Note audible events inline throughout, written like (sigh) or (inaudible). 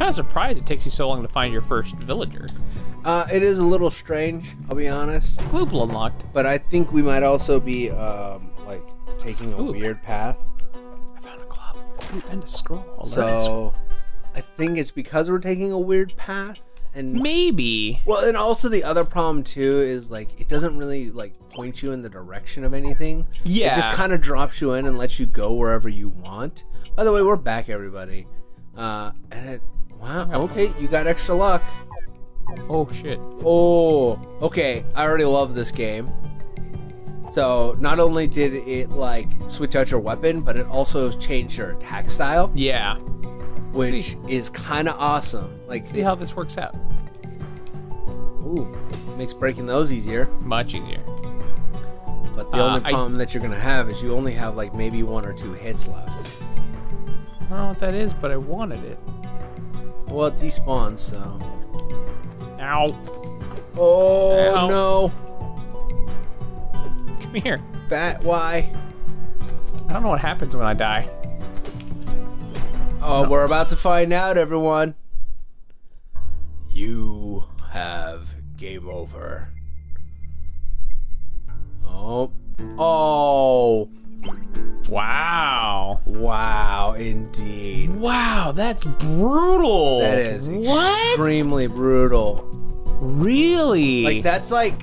kind of surprised it takes you so long to find your first villager. Uh, it is a little strange, I'll be honest. Gloople unlocked. But I think we might also be um, like taking a Ooh. weird path. I found a club. Ooh, and a scroll. I'll. So I think it's because we're taking a weird path. And maybe. well, and also the other problem too is like it doesn't really like point you in the direction of anything. Yeah. It just kind of drops you in and lets you go wherever you want. By the way, we're back, everybody. Uh, and it, wow, okay, you got extra luck. Oh shit. Oh, okay. I already love this game. So not only did it like switch out your weapon, but it also changed your attack style, Yeah. which see. is kind of awesome. Like, See how this works out. ooh, makes breaking those easier. Much easier. But the Uh, only I- problem that you're gonna have is you only have like maybe one or two hits left. I don't know what that is, but I wanted it. Well, it despawns, so. Ow. Oh Ow. no, Come here. bat! Why? I don't know what happens when I die. Oh, we're about to find out, everyone. You have game over. Oh. Oh. Wow. Wow, indeed. Wow, that's brutal. That is what? extremely brutal. Really? Like, that's like.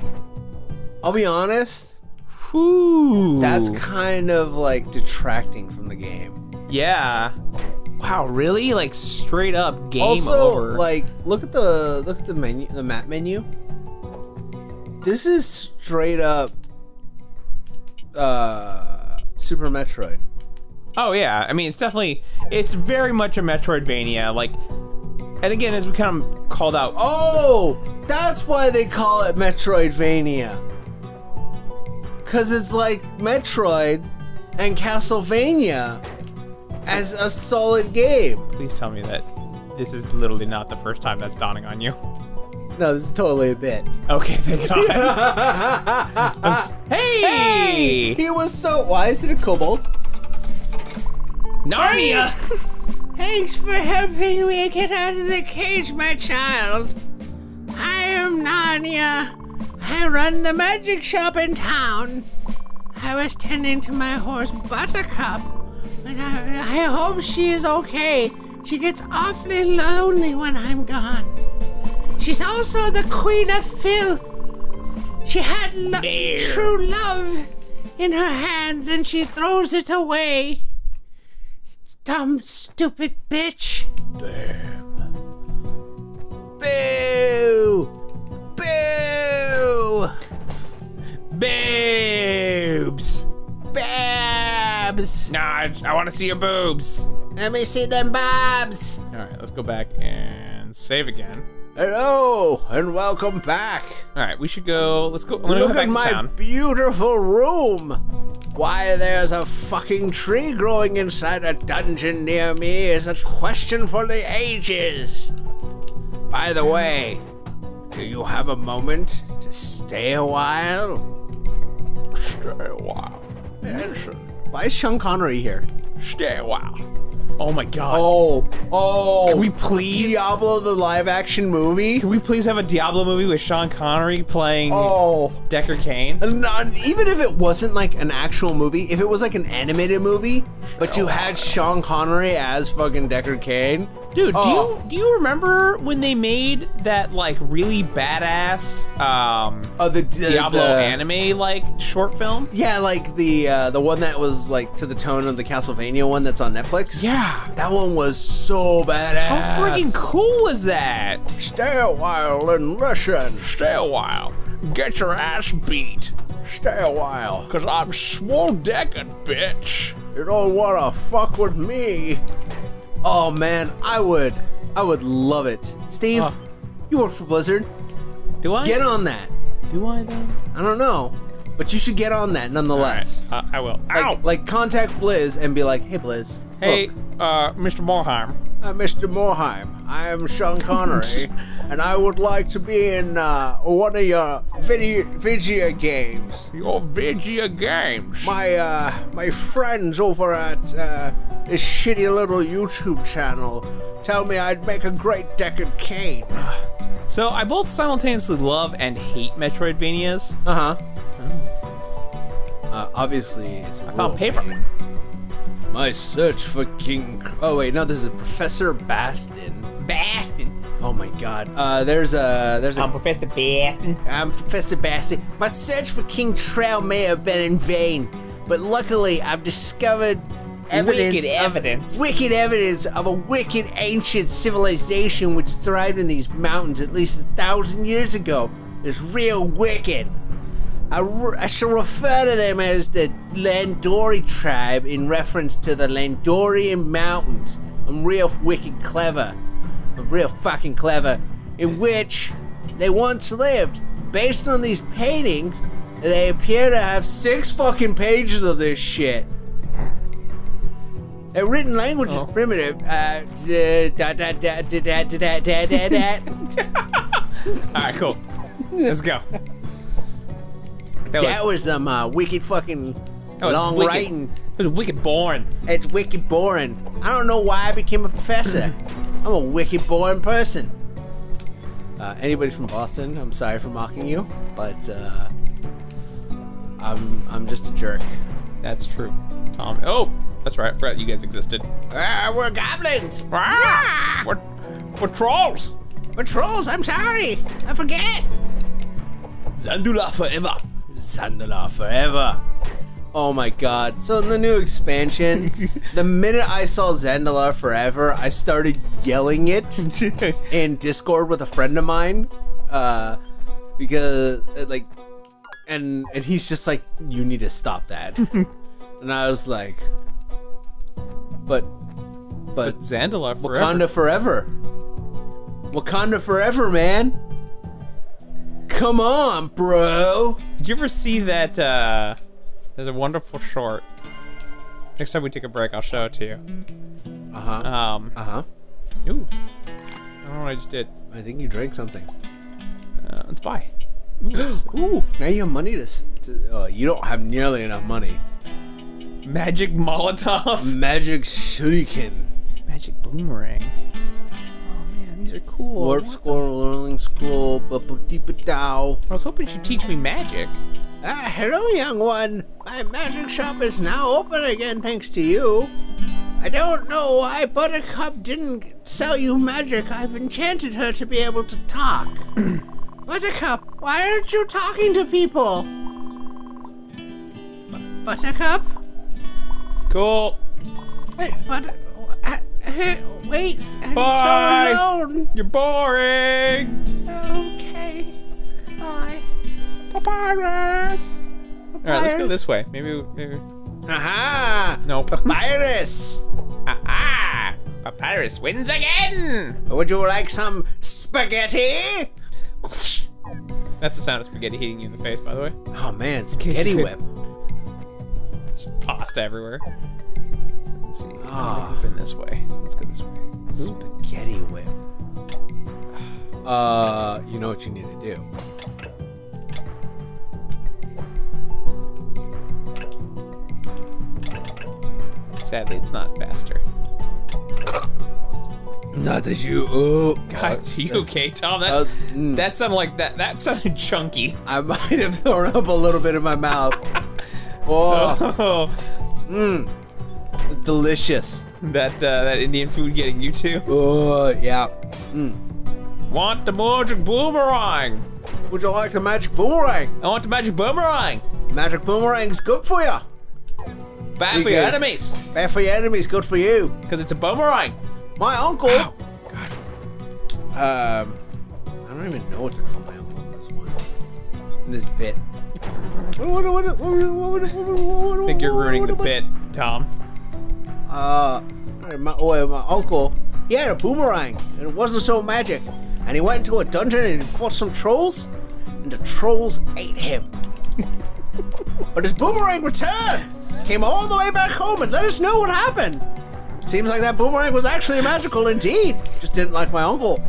I'll be honest, Whew. that's kind of like detracting from the game. yeah. Wow, really? Like straight up game also, over. like, look at the look at the menu, the map menu. This is straight up uh Super Metroid. oh yeah, I mean it's definitely it's very much a Metroidvania. Like, and again, as we kind of called out, Oh, that's why they call it Metroidvania. Cause it's like Metroid and Castlevania as a solid game. please tell me that this is literally not the first time that's dawning on you. No, this is totally a bit. Okay, thank God. (laughs) S- hey! He was so. Why is it a kobold? Narnia! (laughs) Thanks for helping me get out of the cage, my child. I am Narnia. I run the magic shop in town. I was tending to my horse Buttercup, and I, I hope she is okay. She gets awfully lonely when I'm gone. She's also the queen of filth. She had lo- There. true love in her hands, and she throws it away. Dumb, stupid bitch. Damn. Boo! Boo! Boobs! Babs! Nah, I, I want to see your boobs. Let me see them babs! All right, let's go back and save again. Hello, and welcome back. All right, we should go. Let's go. I'm gonna Look go back at to my town. beautiful room. Why there's a fucking tree growing inside a dungeon near me is a question for the ages. By the way, do you have a moment to stay a while? Stay a while. Answer. Why is Sean Connery here? Stay a while. Oh my god. Oh, oh. Can we please? Diablo the live action movie? Can we please have a Diablo movie with Sean Connery playing Oh. Deckard Cain? Not, even if it wasn't like an actual movie, if it was like an animated movie, but you had Sean Connery as fucking Deckard Cain, Dude, do Oh. you do you remember when they made that like really badass um uh, the, the Diablo the- anime like short film? Yeah, like the uh, the one that was like to the tone of the Castlevania one that's on Netflix. Yeah. (sighs) that one was so badass. How freaking cool was that? Stay a while and listen. Stay a while. Get your ass beat. Stay a while. Cause I'm swole decking, bitch. You don't wanna fuck with me. Oh man, I would. I would love it. Steve, Huh. you work for Blizzard. Do I? Get on that. Do I though? I don't know, but you should get on that nonetheless. Uh, I will. Ow! Like, like contact Blizz and be like, "Hey Blizz, hey, look, uh, Mr. Morhaime. uh, Mr. Morhaime, I am Sean Connery, (laughs) and I would like to be in uh, one of your video video games. Your Vigia Games. My uh, my friends over at uh, this shitty little YouTube channel tell me I'd make a great Deckard Cain. So I both simultaneously love and hate Metroidvanias. Uh huh. This? Uh, obviously, it's. I found paper. My search for King. Oh wait, no, this is Professor Bastin. Bastin. Oh my God. Uh, there's a there's a. I'm Professor Bastin. I'm Professor Bastin. My search for King Trow may have been in vain, but luckily I've discovered evidence Wicked evidence. wicked evidence of a wicked ancient civilization which thrived in these mountains at least a thousand years ago. It's real wicked. I, I shall refer to them as the Landori tribe in reference to the Landorian mountains. I'm real wicked clever. I'm real fucking clever. In which they once lived. Based on these paintings, they appear to have six fucking pages of this shit. Their written language oh. is primitive. Uh, da, da, da, (laughs) All right, cool. Let's go. That, That was, was some uh, wicked fucking that was long wicked. writing. It was wicked boring. It's wicked boring. I don't know why I became a professor. I'm a wicked boring person. Uh, anybody from Boston, I'm sorry for mocking you, but uh, I'm I'm just a jerk. That's true. Tom. Oh, that's right. I forgot you guys existed. Ah, we're goblins. Ah, we're, we're trolls. We're trolls. I'm sorry. I forget. Zandalar forever. Sandala forever. Oh my god. So in the new expansion, (laughs) the minute I saw Zandalar forever, I started yelling it (laughs) in Discord with a friend of mine. Uh because uh, like and and he's just like, you need to stop that. (laughs) and I was like But but Zandalar forever. Wakanda forever. Wakanda forever, man. Come on, bro. Did you ever see that? uh There's a wonderful short. Next time we take a break, I'll show it to you. Uh-huh. Um. Uh-huh. Ooh. I don't know what I just did. I think you drank something. Uh, let's buy. Ooh, Ooh, now you have money to. to uh, you don't have nearly enough money. Magic Molotov. Magic shuriken, Magic Boomerang. Are cool. Warp scroll, learning scroll, dow. I was hoping she'd teach me magic. Ah, hello, young one. My magic shop is now open again, thanks to you. I don't know why Buttercup didn't sell you magic. I've enchanted her to be able to talk. (clears throat) Buttercup, why aren't you talking to people? Bu- Buttercup? Cool. Wait, but uh, wait, I'm Bye. so alone. You're boring. Okay, bye. Papyrus. All right, let's go this way. Maybe, maybe. Aha! Nope. (laughs) Papyrus. ah, Papyrus wins again. Would you like some spaghetti? That's the sound of spaghetti hitting you in the face, by the way. Oh man, spaghetti whip. Just pasta everywhere. Let's see. Ah. I've been this way. Let's go this way. Spaghetti whip. Uh, you know what you need to do. Sadly, it's not faster. Not that you. Oh, God, are you okay, Tom? That uh, mm. that sounded like that. That sounded chunky. I might have thrown up a little bit in my mouth. (laughs) Oh, Oh, it's delicious. that uh, that Indian food getting you too. Oh, yeah. Want the magic boomerang? Would you like the magic boomerang? I want the magic boomerang. Magic boomerang's good for you. Bad You for your enemies, Bad for your enemies, good for you. because it's a boomerang. My uncle. Ow. Um, I don't even know what to call my uncle in this one. In this bit. I (laughs) think you're ruining the bit, Tom. Uh, my, oh, my uncle, he had a boomerang, and it wasn't so magic. And he went into a dungeon and he fought some trolls, and the trolls ate him. (laughs) but his boomerang returned, came all the way back home, and let us know what happened. Seems like that boomerang was actually magical indeed. Just didn't like my uncle.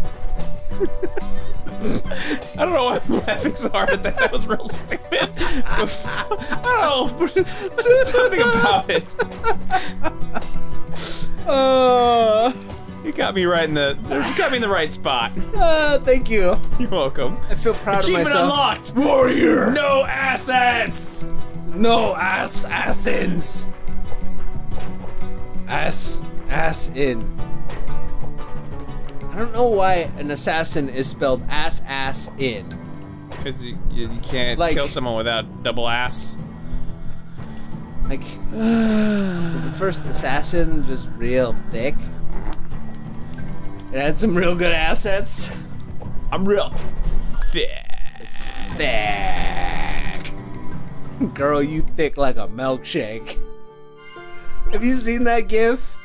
(laughs) (laughs) I don't know why I'm laughing so hard at that. That was real stupid. (laughs) I don't know. (laughs) but Just something about it. Uh, You got me right in the. You got me in the right spot. Uh, thank you. You're welcome. I feel proud Achievement of myself. unlocked. Warrior. No assets. No ass assins. Ass ass in. I don't know why an assassin is spelled ass ass in. Because you, you, you can't Like- kill someone without double ass. Like, (sighs) was the first assassin just real thick? It had some real good assets. I'm real thick. Thick. (laughs) Girl, you thick like a milkshake. Have you seen that gif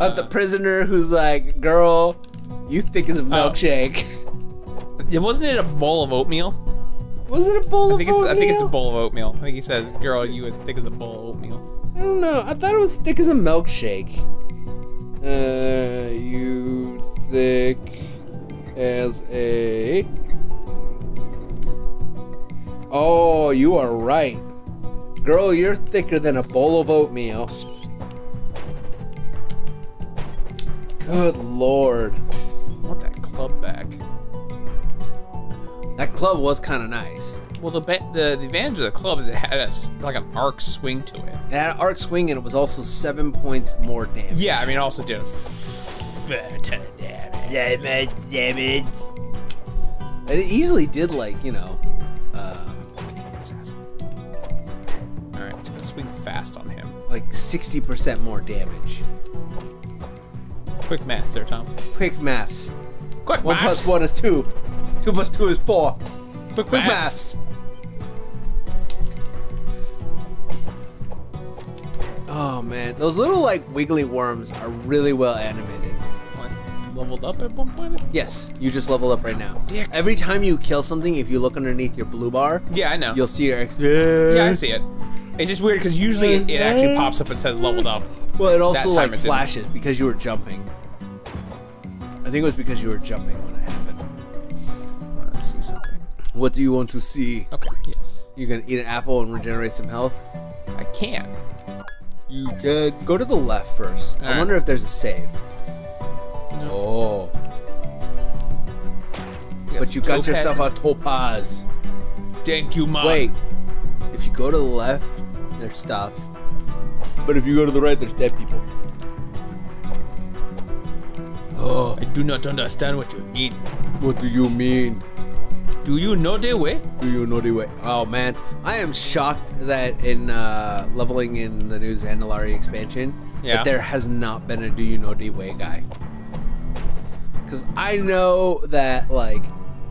of the prisoner who's like, "Girl, you thick as a milkshake"? it wasn't it a bowl of oatmeal? Was it a bowl I of think it's. I think it's a bowl of oatmeal. I think he says, "Girl, you as thick as a bowl of oatmeal." I don't know. I thought it was thick as a milkshake. Uh, you thick as a. Oh, you are right. Girl, you're thicker than a bowl of oatmeal. Good lord. I want that club back. That club was kind of nice. Well, the, the the advantage of the club is it had a like an arc swing to it. It had an arc swing and it was also seven points more damage. Yeah, I mean, it also did a fair ton of damage. Damage, damage. And it easily did like, you know, um, All right, swing fast on him. like 60% more damage. Quick math there, Tom. Quick maths. Quick One maths. plus one is two. Two plus two is four. Quick, Quick maths. maths. Oh man, those little like wiggly worms are really well animated. What, leveled up at one point. Yes, you just level up right now. Dick. Every time you kill something, if you look underneath your blue bar, Yeah, I know. you'll see your yeah, I see it. It's just weird because usually it, it actually (laughs) pops up and says leveled up. Well, it also like it didn't. flashes because you were jumping. I think it was because you were jumping when it happened. I want to see something. What do you want to see? Okay, yes, You gonna eat an apple and regenerate some health? I can. You can go to the left first. I Alright. wonder if there's a save. Oh, but you got yourself a topaz. Thank you, mom. Wait, if you go to the left, there's stuff. But if you go to the right, there's dead people. Oh, I do not understand what you mean. what do you mean? Do you know the way? Do you know the way? Oh man, I am shocked that in uh, leveling in the new Zandalari expansion, Yeah. that there has not been a Do You Know the Way guy. Because I know that, like,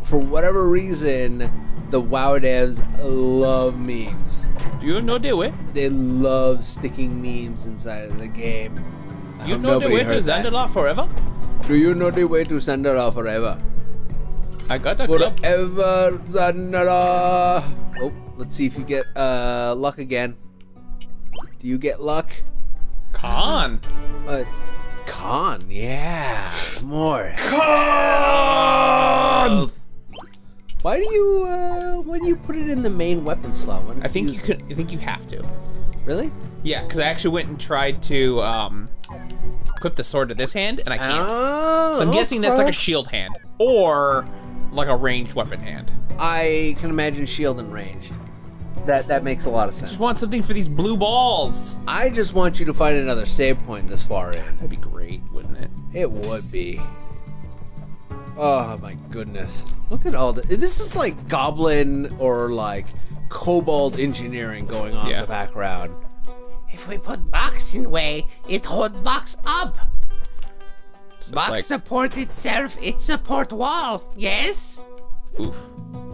for whatever reason, the WoW devs love memes. Do you know the way? They love sticking memes inside of the game. You hope know the way to Zandalar forever? Do you know the way to Zandalar forever? I got a club. Forever Zandara. Oh, let's see if you get uh luck again. Do you get luck? Con. Uh, con, yeah, more. Con. Why do you uh why do you put it in the main weapon slot? I think you use- could. I think you have to. really. Yeah, because I actually went and tried to um, equip the sword to this hand, and I can't. Oh, so I'm guessing that's like a shield hand or like a ranged weapon hand. I can imagine shield and ranged. That that makes a lot of sense. I Just want something for these blue balls. I just want you to find another save point this far in. That'd be great, wouldn't it? It would be. Oh my goodness. Look at all this. This is like goblin or like kobold engineering going on in the background. If we put box in way, it hold box up. Box like- support itself, it support wall. Yes? Oof.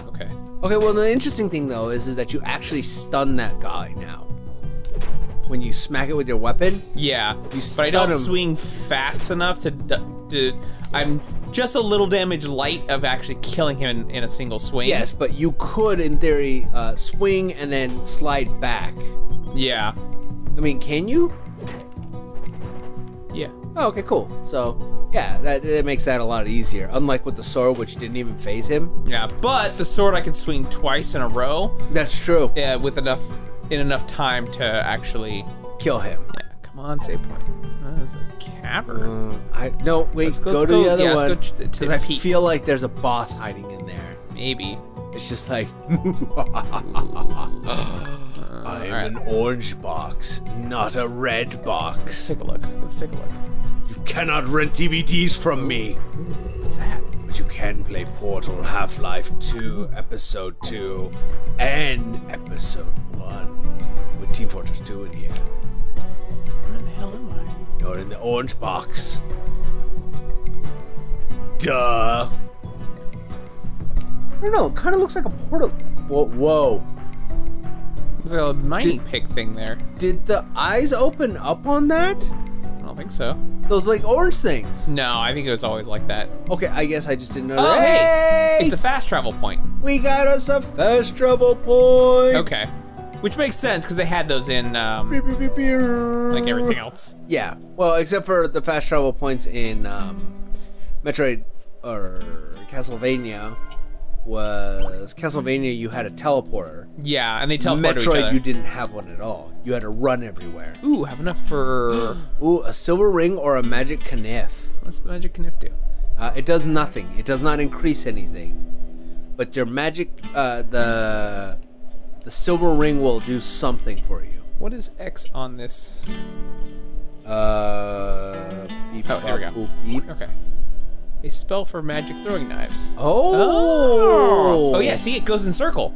Okay. Okay, well the interesting thing though is, is that you actually stun that guy now. When you smack it with your weapon, Yeah, You but I don't him. swing fast enough to, to. I'm just a little damage light of actually killing him in, in a single swing. yes, but you could in theory uh, swing and then slide back. Yeah. I mean, can you? Yeah. Oh, okay, cool. So, yeah, that, that makes that a lot easier. Unlike with the sword, which didn't even phase him. Yeah, but the sword I could swing twice in a row. That's true. Yeah, with enough in enough time to actually. Kill him. Yeah, come Come on, save point. There's a cavern. Uh, I no wait. Let's- go let's to go- the other yeah, one go to- to because I peek. feel like there's a boss hiding in there. Maybe. It's just like (laughs) I am alright. an orange box, not a red box. Take a look. Let's take a look. You cannot rent DVDs from me, What's that? but you can play Portal Half Life 2, Episode 2, and Episode 1 with Team Fortress 2 in here. You're in the orange box. Duh. I don't know. It kind of looks like a portal. Whoa, whoa. There's a mining Did- pick thing there. Did the eyes open up on that? I don't think so. Those like orange things. No, I think it was always like that. Okay, I guess I just didn't know. Oh, that. hey! It's a fast travel point. we got us a fast travel point. Okay. Which makes sense because they had those in um, Beep, beep, beep, beep. like everything else. Yeah. Well, except for the fast travel points in um, Metroid or Castlevania was Castlevania. You had a teleporter. Yeah, and they teleport to each Metroid, other. you didn't have one at all. You had to run everywhere. Ooh, have enough for. (gasps) Ooh, a silver ring or a magic kniff. What's the magic kniff do? Uh, it does nothing. It does not increase anything. But your magic, uh, the the silver ring will do something for you. What is X on this? Uh, beep, Oh, here we go. boop, beep. Okay. A spell for magic throwing knives. Oh. Oh yeah, see, it goes in circle,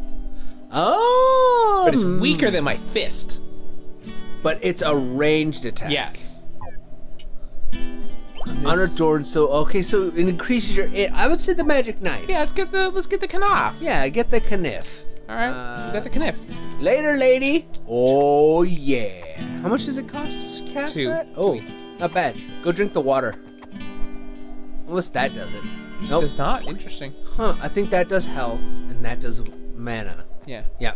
Oh. but it's weaker than my fist. But it's a ranged attack. Yes. Unadorned. So okay, so it increases your. I would say the magic knife. Yeah, let's get the let's get the knaf. Yeah, get the kniff. All right, Uh, we got the kniff. Later, lady. Oh yeah. How much does it cost to cast Two. that? Oh, not bad. Go drink the water. Unless that does it. Nope. Does not. Interesting. Huh. I think that does health and that does mana. Yeah. Yeah.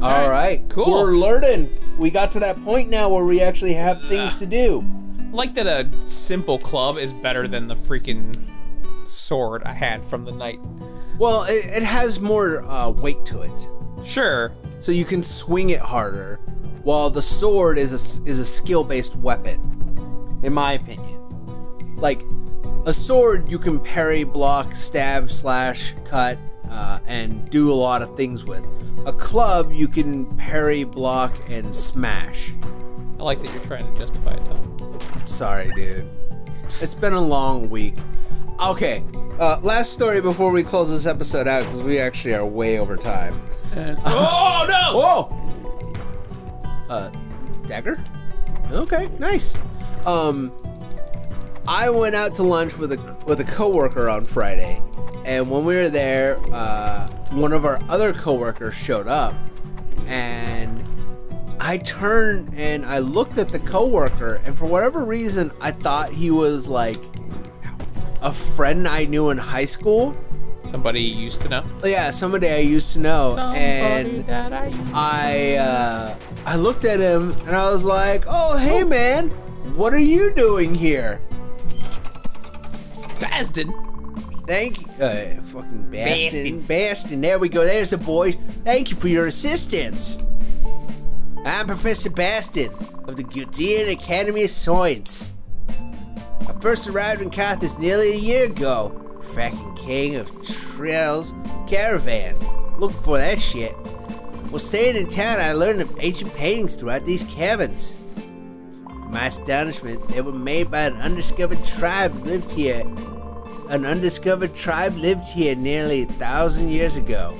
All right. cool. We're learning. We got to that point now where we actually have things to do. I like that a simple club is better than the freaking sword I had from the night. Well, it, it has more uh, weight to it, Sure. so you can swing it harder. While the sword is a is a skill based weapon, in my opinion. Like a sword, you can parry, block, stab, slash, cut, uh, and do a lot of things with. A club, you can parry, block, and smash. I like that you're trying to justify it, Tom. I'm sorry, dude. It's been a long week. Okay, uh, last story before we close this episode out because we actually are way over time. (laughs) oh no! Whoa! Uh, dagger? Okay, nice. Um, I went out to lunch with a with a coworker on Friday, and when we were there, uh, one of our other coworkers showed up, and I turned and I looked at the coworker, and for whatever reason, I thought he was like a friend I knew in high school. Somebody you used to know. Yeah, somebody I used to know, Somebody and I I uh, I looked at him and I was like, "Oh, hey man, what are you doing here?" Bastin. Thank you, uh, fucking Bastin. Bastin. Bastin, there we go. There's the voice. Thank you for your assistance. I'm Professor Bastin of the Gildean Academy of Science. First arrived in Carthage nearly a year ago. Fracking king of Trails Caravan. Looking for that shit. While staying in town, I learned of ancient paintings throughout these caverns. To my astonishment, they were made by an undiscovered tribe lived here. An undiscovered tribe lived here nearly a thousand years ago.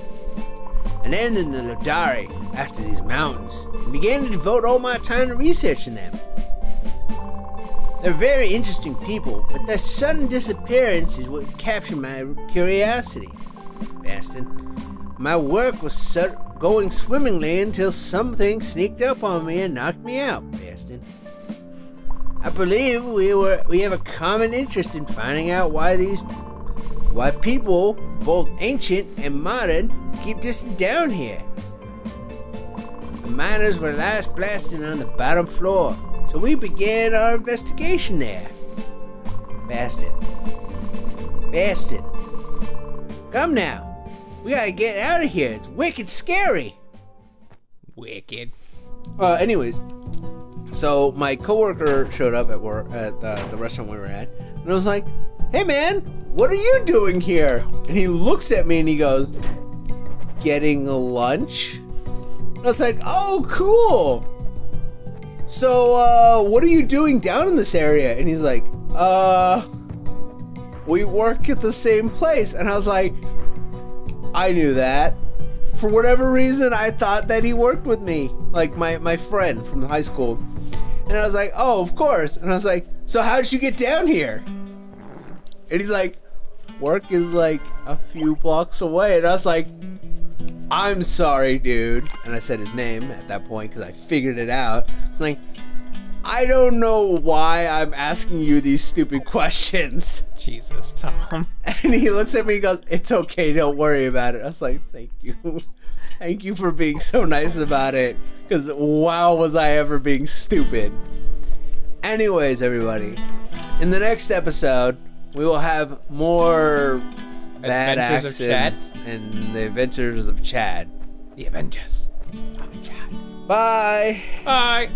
I named them the Lodari after these mountains and began to devote all my time to researching them. They're very interesting people, but their sudden disappearance is what captured my curiosity. Bastin. My work was going swimmingly until something sneaked up on me and knocked me out, Bastin. I believe we were we have a common interest in finding out why these why people, both ancient and modern, keep distant down here. The miners were last blasting on the bottom floor, so we began our investigation there. Bastard. Bastard. Come now. We gotta get out of here. It's wicked scary. Wicked. Uh, anyways, So my coworker showed up at work at uh, the restaurant we were at, and I was like, "Hey man, what are you doing here?" And he looks at me and he goes, "Getting lunch." And I was like, "Oh, cool." So, uh, what are you doing down in this area? And he's like, "Uh, we work at the same place." And I was like, "I knew that." For whatever reason, I thought that he worked with me, like my my friend from high school. And I was like, "Oh, of course." And I was like, "So how did you get down here?" And he's like, "Work is like a few blocks away." And I was like, "I'm sorry, dude." And I said his name at that point because I figured it out. It's like, I don't know why I'm asking you these stupid questions. Jesus, Tom. (laughs) And he looks at me and goes, It's okay, don't worry about it. I was like, Thank you. (laughs) Thank you for being so nice about it. Because wow, was I ever being stupid. Anyways, everybody, in the next episode, we will have more bad Adventures of Chad? and the adventures of Chad. The Avengers of Chad. Bye. Bye.